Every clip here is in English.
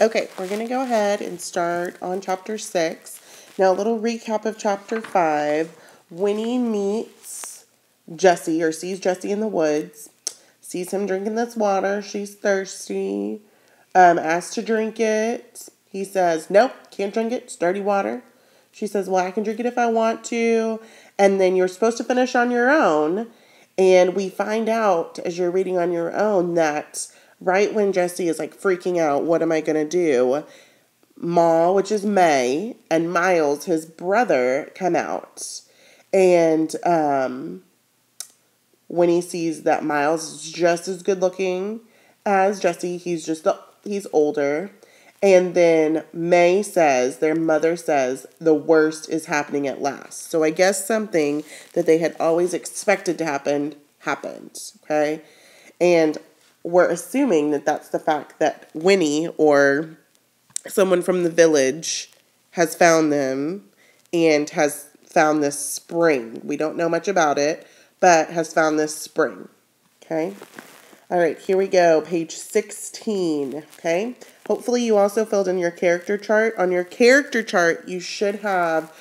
Okay, we're going to go ahead and start on chapter 6. Now, a little recap of chapter 5. Winnie meets Jesse or sees Jesse in the woods, sees him drinking this water. She's thirsty, um, asks to drink it. He says, Nope, can't drink it. It's dirty water. She says, Well, I can drink it if I want to. And then you're supposed to finish on your own. And we find out as you're reading on your own that right when Jesse is like freaking out, what am I going to do? Ma, which is Mae, and Miles, his brother, come out. And um, when he sees that Miles is just as good looking as Jesse, he's just the, he's older. And then Mae says, their mother says, the worst is happening at last. So I guess something that they had always expected to happen happened. Okay. And we're assuming that that's the fact that Winnie or someone from the village has found them and has found this spring. We don't know much about it, but has found this spring. Okay. All right, here we go. Page 16. Okay. Hopefully, you also filled in your character chart. On your character chart, you should have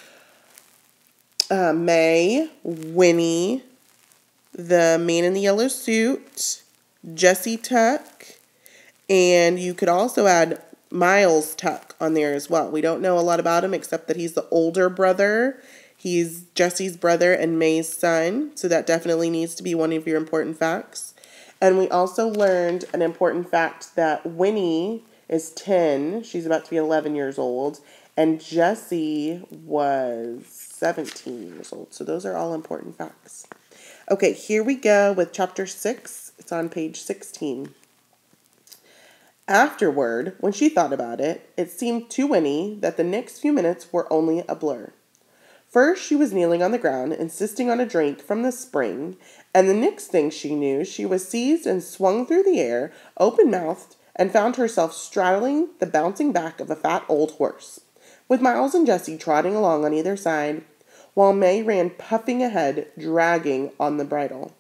uh, Mae, Winnie, the man in the yellow suit, Jesse Tuck, and you could also add Miles Tuck on there as well. We don't know a lot about him except that he's the older brother. He's Jesse's brother and Mae's son, so that definitely needs to be one of your important facts. And we also learned an important fact that Winnie is 10, she's about to be 11 years old, and Jesse was 17 years old. So those are all important facts. Okay, here we go with chapter 6. It's on page 16. Afterward, when she thought about it, it seemed to Winnie that the next few minutes were only a blur. First, she was kneeling on the ground, insisting on a drink from the spring, and the next thing she knew, she was seized and swung through the air, open mouthed, and found herself straddling the bouncing back of a fat old horse, with Miles and Jesse trotting along on either side, while Mae ran puffing ahead, dragging on the bridle.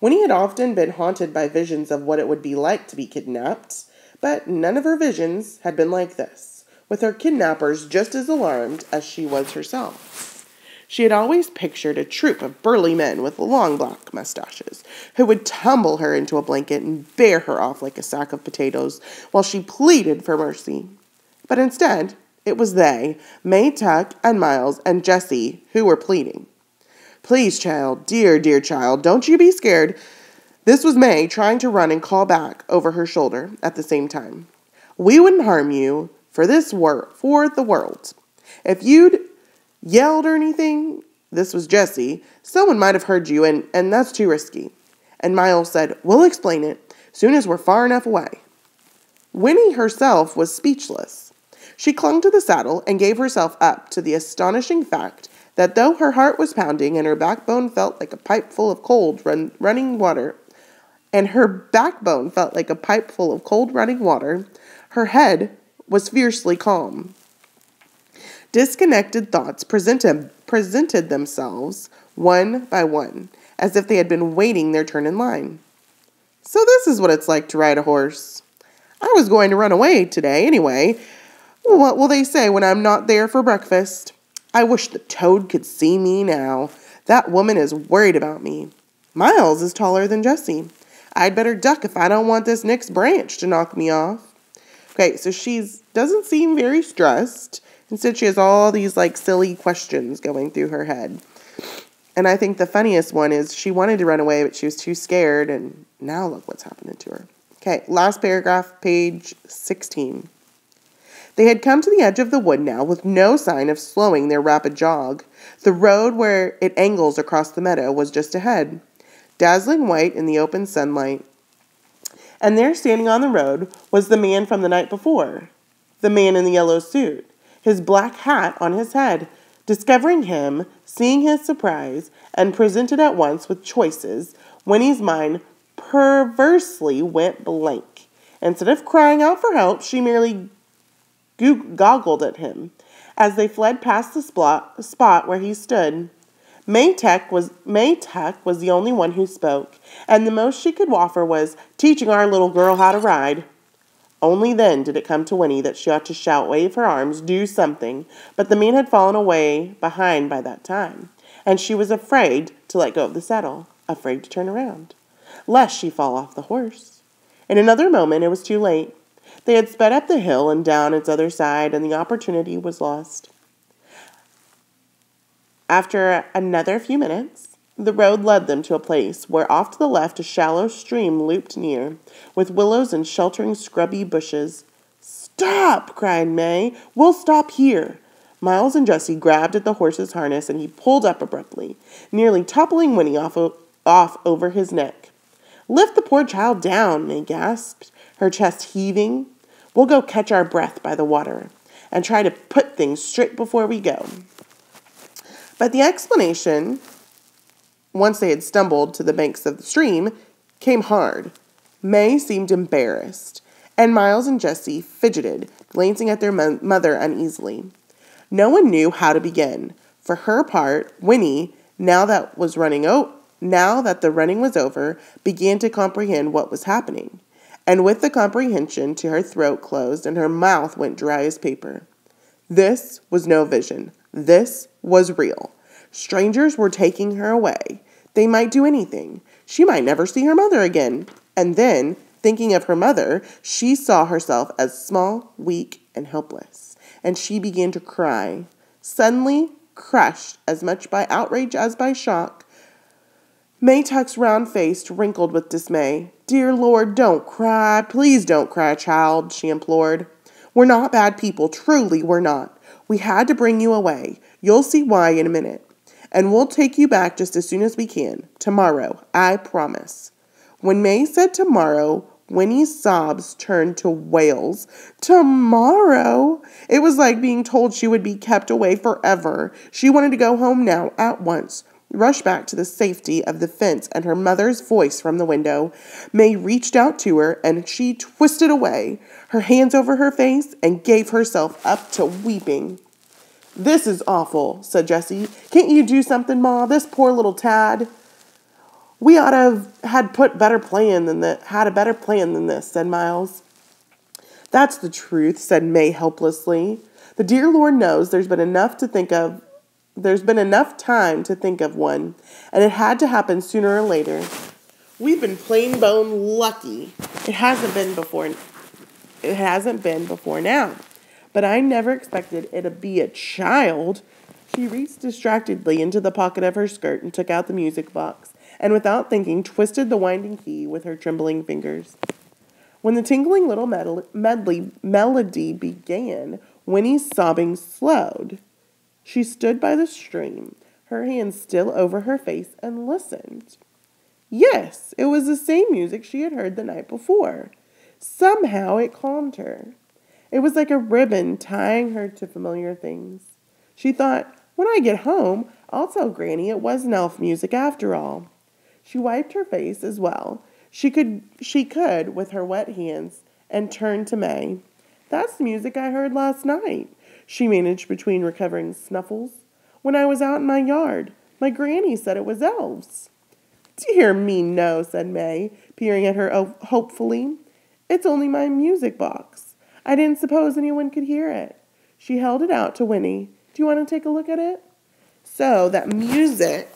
Winnie had often been haunted by visions of what it would be like to be kidnapped, but none of her visions had been like this, with her kidnappers just as alarmed as she was herself. She had always pictured a troop of burly men with long black mustaches who would tumble her into a blanket and bear her off like a sack of potatoes while she pleaded for mercy. But instead, it was they, Mae Tuck and Miles and Jesse, who were pleading. Please, child, dear, dear child, don't you be scared. This was Mae trying to run and call back over her shoulder at the same time. We wouldn't harm you for this work for the world. If you'd yelled or anything, this was Jesse, someone might have heard you and, and that's too risky. And Miles said, We'll explain it soon as we're far enough away. Winnie herself was speechless. She clung to the saddle and gave herself up to the astonishing fact that though her heart was pounding and her backbone felt like a pipe full of cold run, running water, and her backbone felt like a pipe full of cold running water, her head was fiercely calm. Disconnected thoughts presented, presented themselves one by one, as if they had been waiting their turn in line. So, this is what it's like to ride a horse. I was going to run away today anyway. What will they say when I'm not there for breakfast? I wish the toad could see me now. That woman is worried about me. Miles is taller than Jesse. I'd better duck if I don't want this next branch to knock me off. Okay, so she's doesn't seem very stressed. Instead, she has all these like silly questions going through her head. And I think the funniest one is she wanted to run away, but she was too scared, and now look what's happening to her. Okay, last paragraph, page 16. They had come to the edge of the wood now with no sign of slowing their rapid jog. The road where it angles across the meadow was just ahead, dazzling white in the open sunlight. And there, standing on the road, was the man from the night before, the man in the yellow suit, his black hat on his head. Discovering him, seeing his surprise, and presented at once with choices, Winnie's mind perversely went blank. Instead of crying out for help, she merely goggled at him as they fled past the spot, where he stood. Mae Tuck was Mae Tuck was the only one who spoke, and the most she could offer was teaching our little girl how to ride. Only then did it come to Winnie that she ought to shout, wave her arms, do something, but the man had fallen away behind by that time, and she was afraid to let go of the saddle, afraid to turn around, lest she fall off the horse. In another moment it was too late. They had sped up the hill and down its other side, and the opportunity was lost. After another few minutes, the road led them to a place where off to the left a shallow stream looped near, with willows and sheltering scrubby bushes. Stop! cried Mae. We'll stop here. Miles and Jesse grabbed at the horse's harness and he pulled up abruptly, nearly toppling Winnie off, off over his neck. Lift the poor child down, Mae gasped, her chest heaving. We'll go catch our breath by the water and try to put things straight before we go. But the explanation, once they had stumbled to the banks of the stream, came hard. Mae seemed embarrassed, and Miles and Jesse fidgeted, glancing at their mo- mother uneasily. No one knew how to begin. For her part, Winnie, now that was running o- now that the running was over, began to comprehend what was happening. And with the comprehension to her throat closed and her mouth went dry as paper. This was no vision. This was real. Strangers were taking her away. They might do anything. She might never see her mother again. And then, thinking of her mother, she saw herself as small, weak, and helpless. And she began to cry. Suddenly, crushed as much by outrage as by shock, Mae Tuck's round face wrinkled with dismay. Dear Lord, don't cry. Please don't cry, child, she implored. We're not bad people. Truly, we're not. We had to bring you away. You'll see why in a minute. And we'll take you back just as soon as we can. Tomorrow, I promise. When Mae said tomorrow, Winnie's sobs turned to wails. Tomorrow? It was like being told she would be kept away forever. She wanted to go home now, at once rushed back to the safety of the fence and her mother's voice from the window. Mae reached out to her and she twisted away, her hands over her face, and gave herself up to weeping. This is awful, said Jesse. Can't you do something, Ma? This poor little tad. We ought to have had put better plan than that had a better plan than this, said Miles. That's the truth, said Mae helplessly. The dear Lord knows there's been enough to think of there's been enough time to think of one, and it had to happen sooner or later. We've been plain bone lucky. It hasn't been before. It hasn't been before now. But I never expected it to be a child. She reached distractedly into the pocket of her skirt and took out the music box, and without thinking, twisted the winding key with her trembling fingers. When the tinkling little medley melody began, Winnie's sobbing slowed. She stood by the stream, her hands still over her face, and listened. Yes, it was the same music she had heard the night before. Somehow it calmed her. It was like a ribbon tying her to familiar things. She thought, when I get home, I'll tell Granny it wasn't elf music after all. She wiped her face as well. She could she could with her wet hands and turned to Mae. That's the music I heard last night she managed between recovering snuffles. When I was out in my yard, my granny said it was elves. Dear me, no, said Mae, peering at her oh, hopefully. It's only my music box. I didn't suppose anyone could hear it. She held it out to Winnie. Do you want to take a look at it? So, that music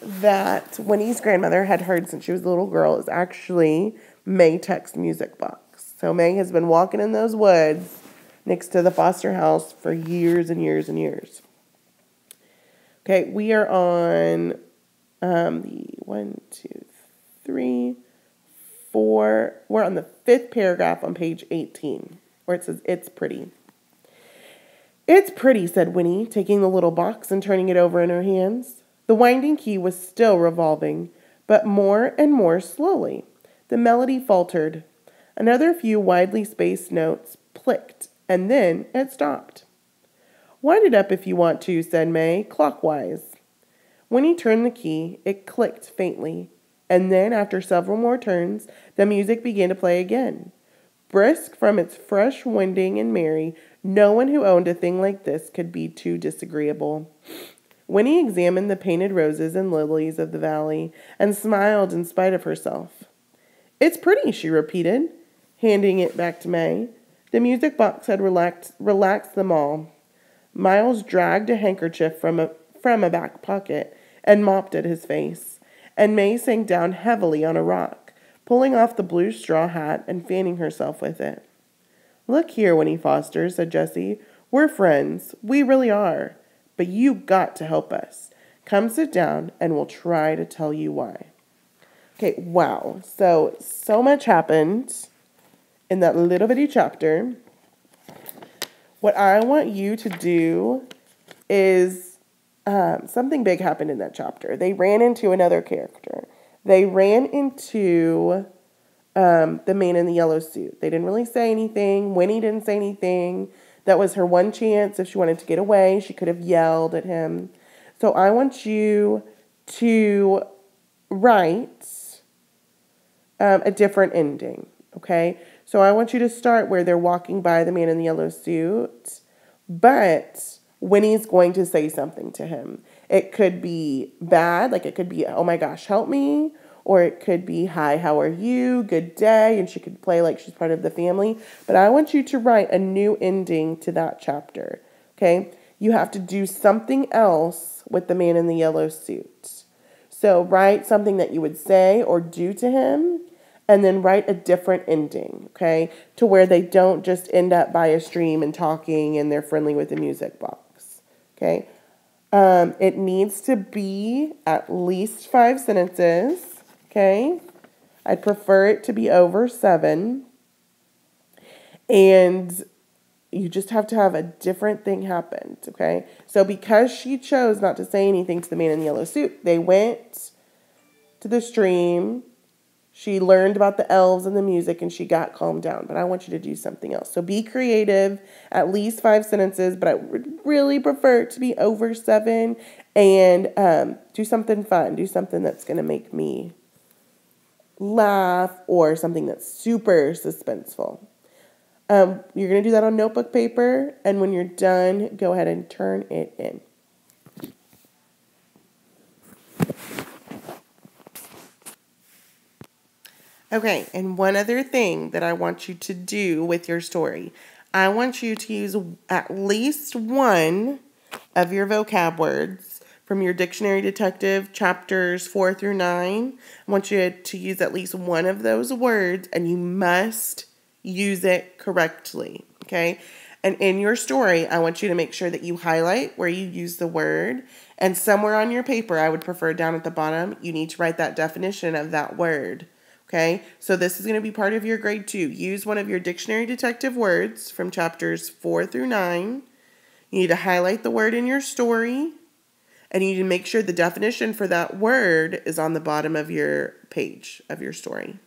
that Winnie's grandmother had heard since she was a little girl is actually Mae Tuck's music box. So, Mae has been walking in those woods next to the Foster house for years and years and years. Okay, we are on um, the one, two, three, four. We're on the fifth paragraph on page 18, where it says, It's pretty. It's pretty, said Winnie, taking the little box and turning it over in her hands. The winding key was still revolving, but more and more slowly. The melody faltered. Another few widely spaced notes plicked and then it stopped. Wind it up if you want to, said Mae, clockwise. When he turned the key, it clicked faintly, and then, after several more turns, the music began to play again. Brisk from its fresh winding and merry, no one who owned a thing like this could be too disagreeable. Winnie examined the painted roses and lilies of the valley and smiled in spite of herself. It's pretty, she repeated. handing it back to Mae. The music box had relaxed, relaxed them all. Miles dragged a handkerchief from a, from a back pocket and mopped at his face, and Mae sank down heavily on a rock, pulling off the blue straw hat and fanning herself with it. Look here, Winnie Foster, said Jesse. We're friends. We really are. But you got to help us. Come sit down and we'll try to tell you why. Okay, wow. So, so much happened in that little bitty chapter. What I want you to do is um, something big happened in that chapter. They ran into another character. They ran into um, the man in the yellow suit. They didn't really say anything. Winnie didn't say anything. That was her one chance. If she wanted to get away, she could have yelled at him. So I want you to write um, a different ending, okay? So I want you to start where they're walking by the man in the yellow suit, but Winnie's going to say something to him. It could be bad, like it could be, oh my gosh, help me. Or it could be, hi, how are you? Good day. And she could play like she's part of the family. But I want you to write a new ending to that chapter. Okay? You have to do something else with the man in the yellow suit. So write something that you would say or do to him and then write a different ending, okay? To where they don't just end up by a stream and talking and they're friendly with the music box, okay? Um, it needs to be at least five sentences, okay? I'd prefer it to be over seven. And you just have to have a different thing happen, okay? So because she chose not to say anything to the man in the yellow suit, they went to the stream she learned about the elves and the music and she got calmed down. But I want you to do something else. So be creative, at least five sentences, but I would really prefer it to be over seven. And um, do something fun. Do something that's going to make me laugh or something that's super suspenseful. Um, you're going to do that on notebook paper. And when you're done, go ahead and turn it in. Okay, and one other thing that I want you to do with your story I want you to use at least one of your vocab words from your dictionary detective chapters 4 through 9. I want you to use at least one of those words and you must use it correctly. Okay. And in your story, I want you to make sure that you highlight where you use the word. And somewhere on your paper, I would prefer down at the bottom, you need to write that definition of that word. Okay, so this is going to be part of your grade two. Use one of your dictionary detective words from chapters four through nine. You need to highlight the word in your story, and you need to make sure the definition for that word is on the bottom of your page of your story.